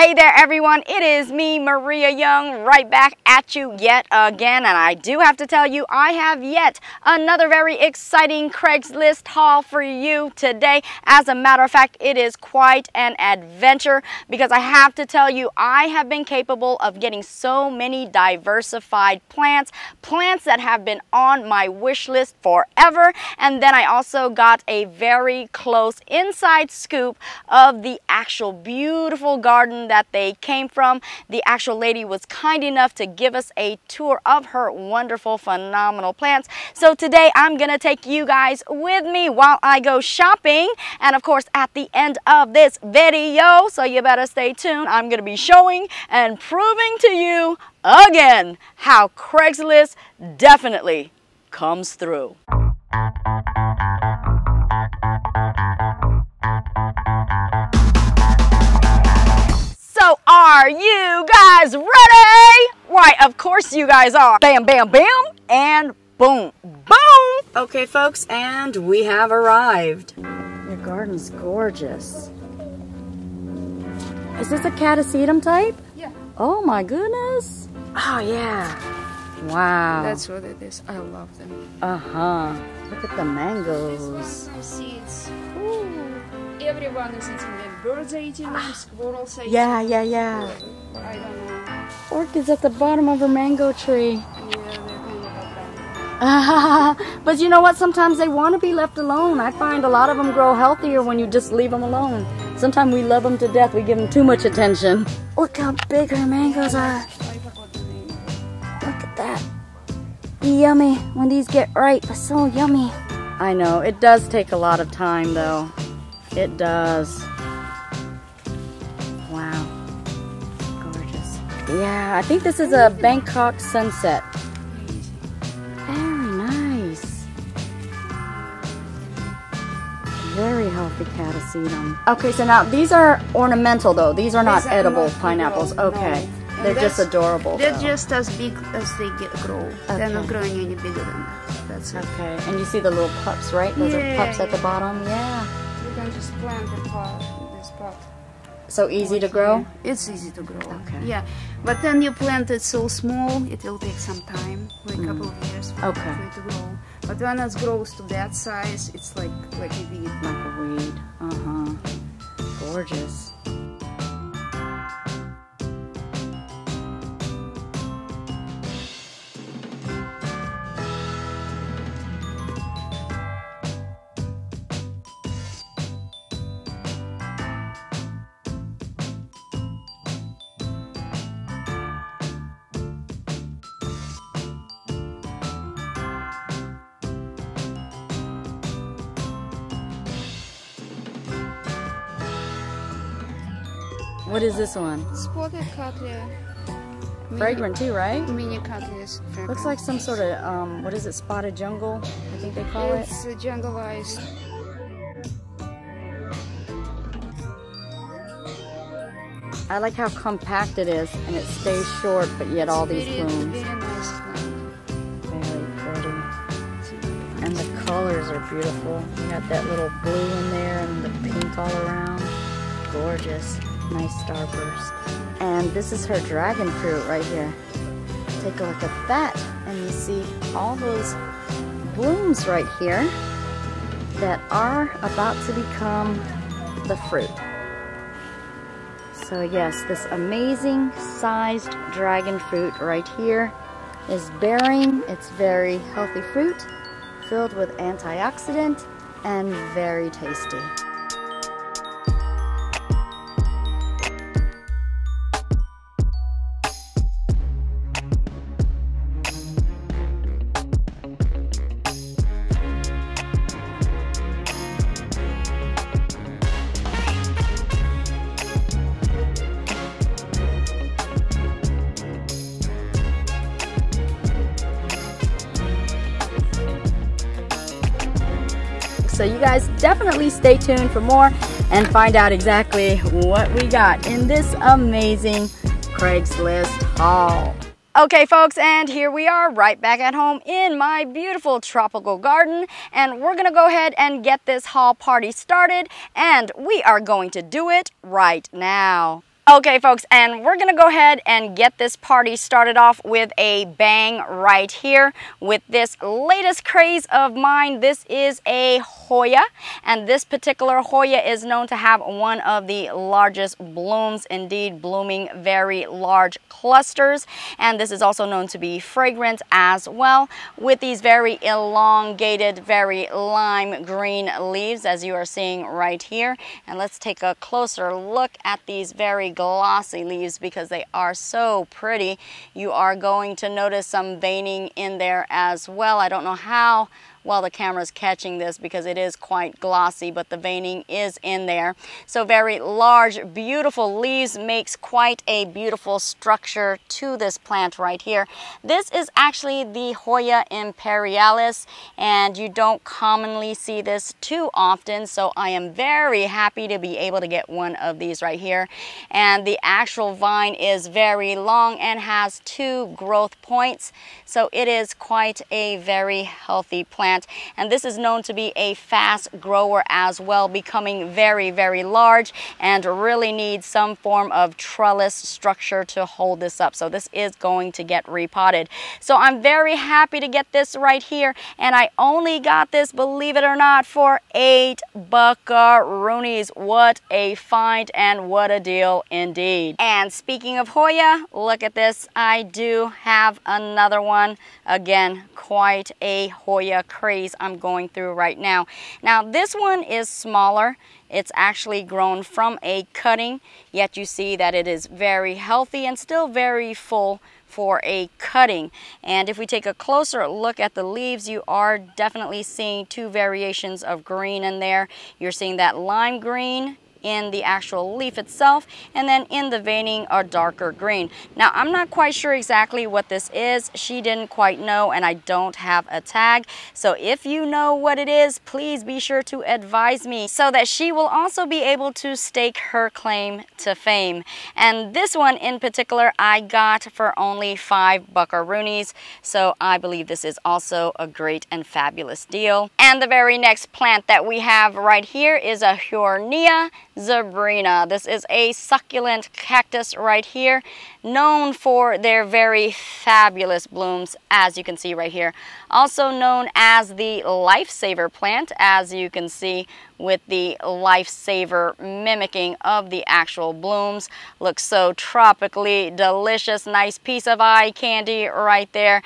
Hey there everyone, it is me Maria Young right back at you yet again. And I do have to tell you I have yet another very exciting Craigslist haul for you today. As a matter of fact it is quite an adventure because I have to tell you I have been capable of getting so many diversified plants, plants that have been on my wish list forever. And then I also got a very close inside scoop of the actual beautiful garden that they came from. The actual lady was kind enough to give us a tour of her wonderful, phenomenal plants. So today I'm going to take you guys with me while I go shopping. And of course, at the end of this video, so you better stay tuned, I'm going to be showing and proving to you again how Craigslist definitely comes through. Are you guys ready? Why, of course you guys are. Bam, bam, bam, and boom, boom. Okay, folks, and we have arrived. Your garden's gorgeous. Is this a catasetum type? Yeah. Oh my goodness. Oh yeah. Wow. That's what it is. I love them. Uh-huh. Look at the mangoes. seeds. Ooh. Everyone is eating them. Birds are ah. eating them, squirrels are Yeah, yeah, yeah. I don't know. Orchids at the bottom of her mango tree. Yeah, they're kind of but you know what? Sometimes they want to be left alone. I find a lot of them grow healthier when you just leave them alone. Sometimes we love them to death. We give them too much attention. Look how big her mangoes are. Look at that. Yummy. When these get ripe, they're so yummy. I know. It does take a lot of time, though. It does. Wow. Gorgeous. Yeah, I think this is a Bangkok sunset. Very nice. Very healthy catasetum. Okay, so now these are ornamental though. These are not These are edible not pineapples. edible, okay. no. They're just adorable. They're though. just as big as they get grow. They're not growing any bigger than that. That's it. Okay, and you see the little pups, right? Those Yeah, are pups at the bottom. Yeah. Just plant the pot this pot. So easy to grow? It's easy to grow. Okay. Yeah, but then you plant it so small, it will take some time, like a couple of years for, Mm. Okay. it to grow. But when it grows to that size, it's like like a weed. Like a weed. Uh-huh. Gorgeous. What is this one? Spotted cattleya. Fragrant too, right? Mini cattleyas. Looks like some sort of, um, what is it, spotted jungle, I think they call it. It's uh, jungleized. I like how compact it is and it stays short, but yet all these very, blooms. Very nice. Very pretty. And the colors are beautiful. You got that little blue in there and the pink all around. Gorgeous. Nice starburst. And this is her dragon fruit right here. Take a look at that. And you see all those blooms right here that are about to become the fruit. So yes, this amazing sized dragon fruit right here is bearing its very healthy fruit filled with antioxidant and very tasty. Definitely stay tuned for more and find out exactly what we got in this amazing Craigslist haul. Okay folks, and here we are right back at home in my beautiful tropical garden and we're gonna go ahead and get this haul party started and we are going to do it right now. Okay, folks, and we're to go ahead and get this party started off with a bang right here with this latest craze of mine. This is a Hoya, and this particular Hoya is known to have one of the largest blooms, indeed blooming very large clusters, and this is also known to be fragrant as well with these very elongated, very lime green leaves as you are seeing right here. And let's take a closer look at these very glossy leaves because they are so pretty. You are going to notice some veining in there as well. I don't know how while the camera is catching this because it is quite glossy, but the veining is in there. So very large, beautiful leaves makes quite a beautiful structure to this plant right here. This is actually the Hoya imperialis, and you don't commonly see this too often, so I am very happy to be able to get one of these right here. And the actual vine is very long and has two growth points, so it is quite a very healthy plant plant. And this is known to be a fast grower as well, becoming very, very large and really needs some form of trellis structure to hold this up. So this is going to get repotted. So I'm very happy to get this right here. And I only got this, believe it or not, for eight buckaroonies. What a find and what a deal indeed. And speaking of Hoya, look at this. I do have another one. Again, quite a Hoya craze I'm going through right now. Now this one is smaller. It's actually grown from a cutting, yet you see that it is very healthy and still very full for a cutting. And if we take a closer look at the leaves, you are definitely seeing two variations of green in there. You're seeing that lime green in the actual leaf itself and then in the veining a darker green. Now I'm not quite sure exactly what this is. She didn't quite know and I don't have a tag. So if you know what it is, please be sure to advise me so that she will also be able to stake her claim to fame. And this one in particular I got for only five buckaroonies. So I believe this is also a great and fabulous deal. And the very next plant that we have right here is a Huernia zebrina. This is a succulent cactus right here, known for their very fabulous blooms, as you can see right here. Also known as the lifesaver plant, as you can see with the lifesaver mimicking of the actual blooms. Looks so tropically delicious. Nice piece of eye candy right there.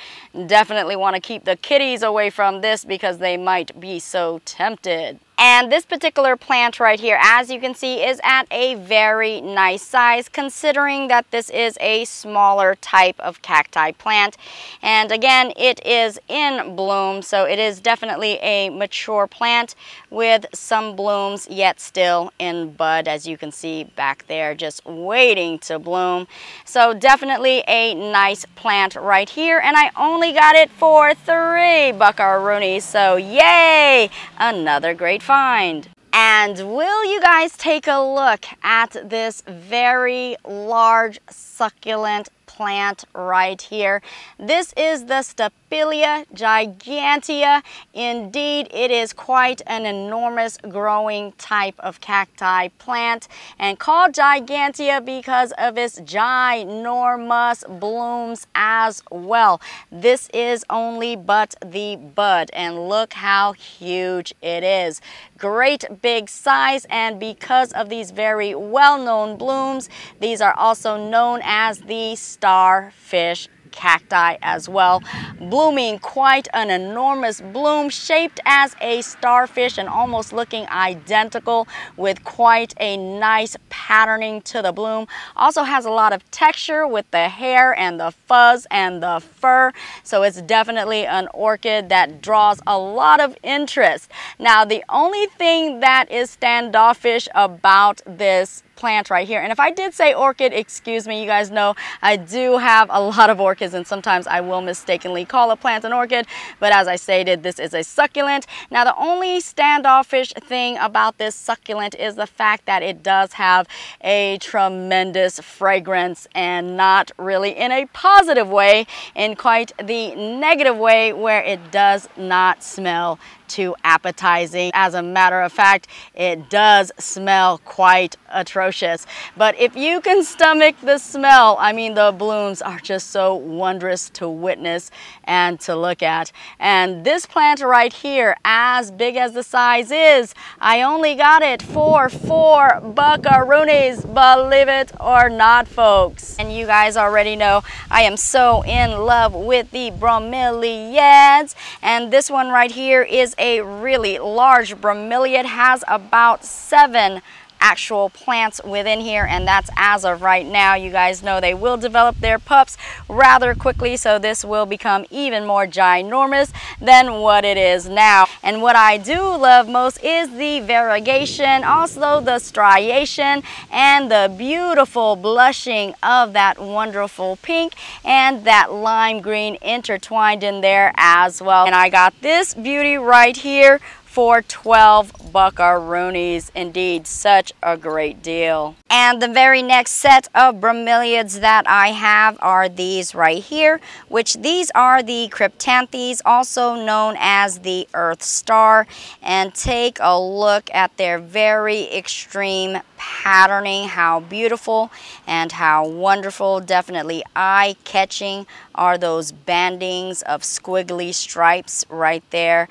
Definitely want to keep the kitties away from this because they might be so tempted. And this particular plant right here, as you can see, is at a very nice size considering that this is a smaller type of cacti plant. And again, it is in bloom, so it is definitely a mature plant with some blooms yet still in bud, as you can see back there, just waiting to bloom. So definitely a nice plant right here. And I only got it for three buckaroonies, so yay! Another great find. And will you guys take a look at this very large succulent plant right here. This is the Stapelia gigantea. Indeed, it is quite an enormous growing type of cacti plant and called gigantea because of its ginormous blooms as well. This is only but the bud and look how huge it is. Great big size and because of these very well-known blooms, these are also known as the starfish cacti as well, blooming quite an enormous bloom shaped as a starfish and almost looking identical with quite a nice patterning to the bloom. Also has a lot of texture with the hair and the fuzz and the fur. So it's definitely an orchid that draws a lot of interest. Now the only thing that is standoffish about this plant right here. And if I did say orchid, excuse me, you guys know I do have a lot of orchids and sometimes I will mistakenly call a plant an orchid. But as I stated, this is a succulent. Now the only standoffish thing about this succulent is the fact that it does have a tremendous fragrance and not really in a positive way, in quite the negative way where it does not smell too appetizing. As a matter of fact, it does smell quite atrocious. But if you can stomach the smell, I mean, the blooms are just so wondrous to witness and to look at. And this plant right here, as big as the size is, I only got it for four buckaroonies, believe it or not, folks. And you guys already know I am so in love with the bromeliads. And this one right here is a really large bromeliad, has about seven actual plants within here and that's as of right now. You guys know they will develop their pups rather quickly so this will become even more ginormous than what it is now. And what I do love most is the variegation, also the striation and the beautiful blushing of that wonderful pink and that lime green intertwined in there as well. And I got this beauty right here for 12 buckaroonies. Indeed, such a great deal. And the very next set of bromeliads that I have are these right here, which these are the cryptanthus, also known as the earth star. And take a look at their very extreme patterning, how beautiful and how wonderful, definitely eye-catching are those bandings of squiggly stripes right there.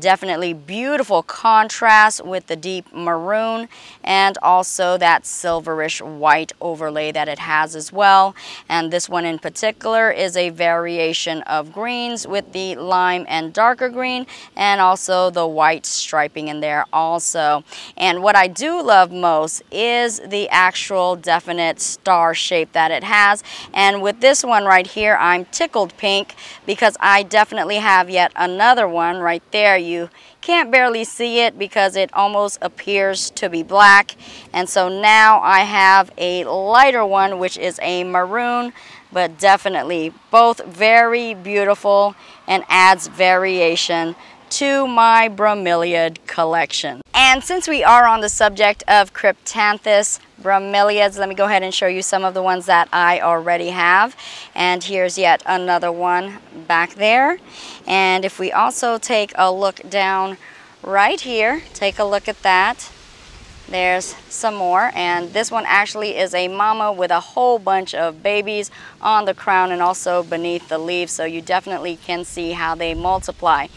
Definitely beautiful contrast with the deep maroon and also that silverish white overlay that it has as well. And this one in particular is a variation of greens with the lime and darker green and also the white striping in there also. And what I do love most is the actual definite star shape that it has. And with this one right here, I'm tickled pink because I definitely have yet another one right there you can't barely see it because it almost appears to be black. And so now I have a lighter one, which is a maroon, but definitely both very beautiful and adds variation to my bromeliad collection. And since we are on the subject of Cryptanthus bromeliads, let me go ahead and show you some of the ones that I already have. And here's yet another one back there. And if we also take a look down right here, take a look at that. There's some more and this one actually is a mama with a whole bunch of babies on the crown and also beneath the leaves so you definitely can see how they multiply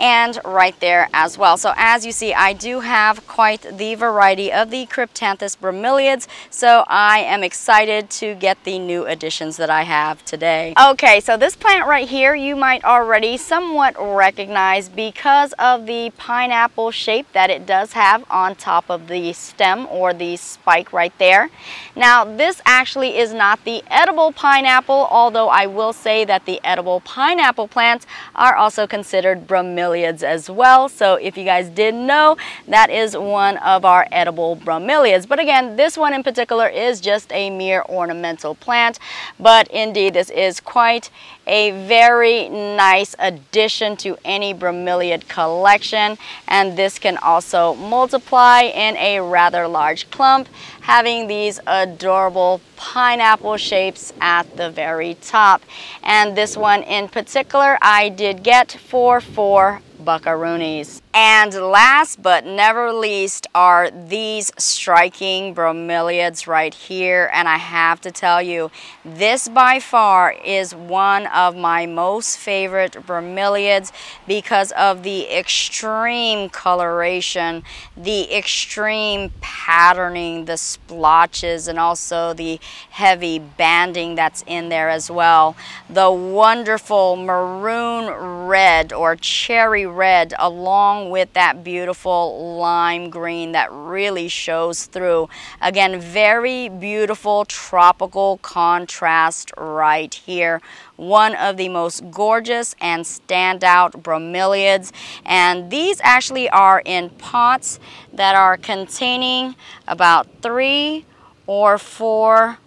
and right there as well. So as you see, I do have quite the variety of the Cryptanthus bromeliads, so I am excited to get the new additions that I have today. Okay, so this plant right here you might already somewhat recognize because of the pineapple shape that it does have on top of the stem or the spike right there. Now this actually is not the edible pineapple, although I will say that the edible pineapple plants are also considered bromeliads bromeliads as well. So if you guys didn't know, that is one of our edible bromeliads. But again, this one in particular is just a mere ornamental plant. But indeed, this is quite a very nice addition to any bromeliad collection. And this can also multiply in a rather large clump, having these adorable pineapple shapes at the very top. And this one in particular, I did get for four buckaroonies. And last but never least are these striking bromeliads right here. And I have to tell you, this by far is one of my most favorite bromeliads because of the extreme coloration, the extreme patterning, the splotches, and also the heavy banding that's in there as well. The wonderful maroon red or cherry red along along with that beautiful lime green that really shows through. Again, very beautiful tropical contrast right here. One of the most gorgeous and standout bromeliads. And these actually are in pots that are containing about three or four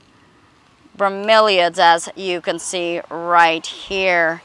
bromeliads as you can see right here.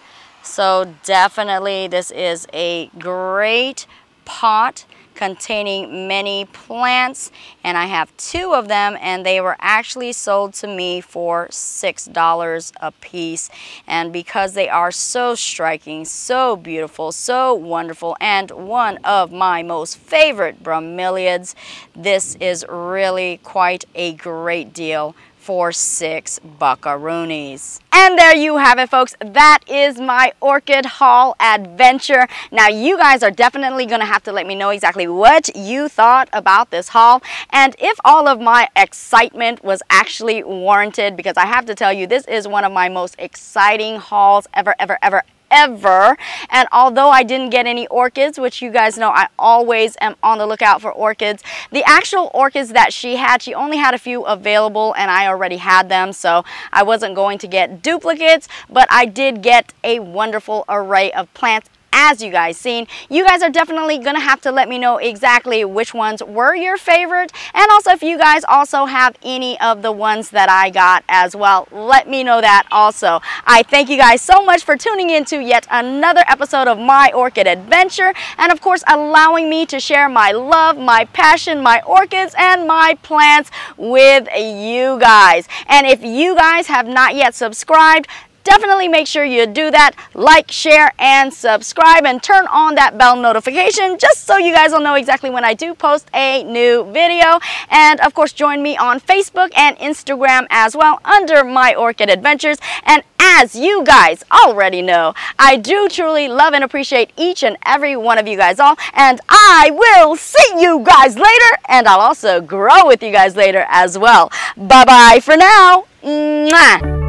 So definitely this is a great pot containing many plants and I have two of them and they were actually sold to me for $6 a piece. And because they are so striking, so beautiful, so wonderful and one of my most favorite bromeliads, this is really quite a great deal for six buckaroonies. And there you have it, folks. That is my orchid haul adventure. Now, you guys are definitely to have to let me know exactly what you thought about this haul and if all of my excitement was actually warranted because I have to tell you, this is one of my most exciting hauls ever, ever, ever, ever. And although I didn't get any orchids, which you guys know I always am on the lookout for orchids, the actual orchids that she had, she only had a few available and I already had them. So I wasn't going to get duplicates, but I did get a wonderful array of plants as you guys seen. You guys are definitely going to have to let me know exactly which ones were your favorite. And also if you guys also have any of the ones that I got as well, let me know that also. I thank you guys so much for tuning in to yet another episode of My Orchid Adventure. And of course, allowing me to share my love, my passion, my orchids, and my plants with you guys. And if you guys have not yet subscribed, definitely make sure you do that. Like, share, and subscribe, and turn on that bell notification just so you guys will know exactly when I do post a new video. And of course, join me on Facebook and Instagram as well under My Orchid Adventures. And as you guys already know, I do truly love and appreciate each and every one of you guys all. And I will see you guys later. And I'll also grow with you guys later as well. Bye-bye for now. Mwah.